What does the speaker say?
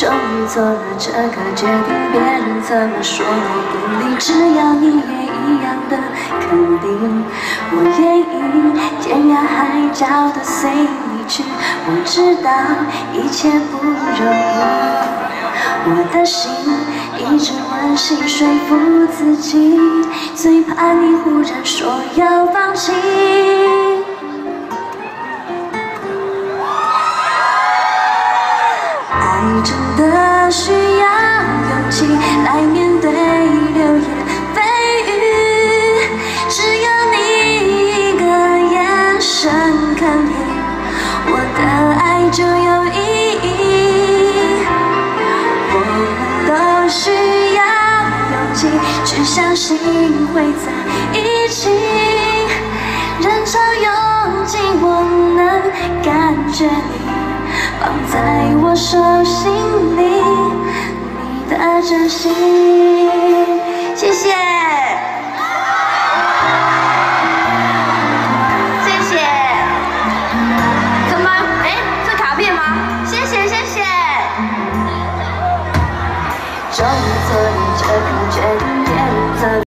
终于做了这个决定，别人怎么说我不理，只要你也一样的肯定，我愿意天涯海角都随你去。我知道一切不容易，我的心一直温习说服自己，最怕你忽然说要放弃。爱真的需要勇气来面对流言蜚语，只要你一个眼神看遍，我的爱就有意义。我们都需要勇气去相信会在一起，人潮拥挤，我能感觉你。在我手心里，你的真心，谢谢，谢谢，怎么？哎，是卡片吗？谢谢，谢谢。终于做了这个，